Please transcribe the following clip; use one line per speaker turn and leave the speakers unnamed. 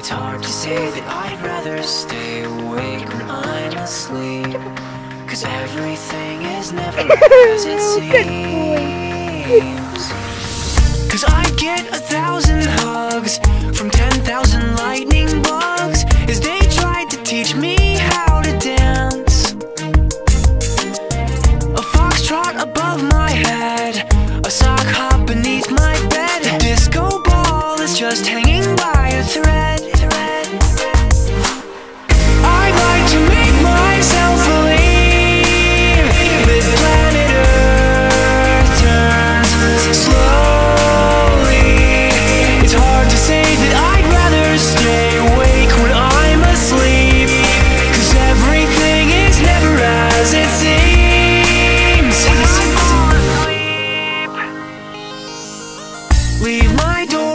It's hard to say that I'd rather stay awake when I'm asleep. Cause everything is never as it seems. Cause I get a thousand hugs from ten thousand Leave my door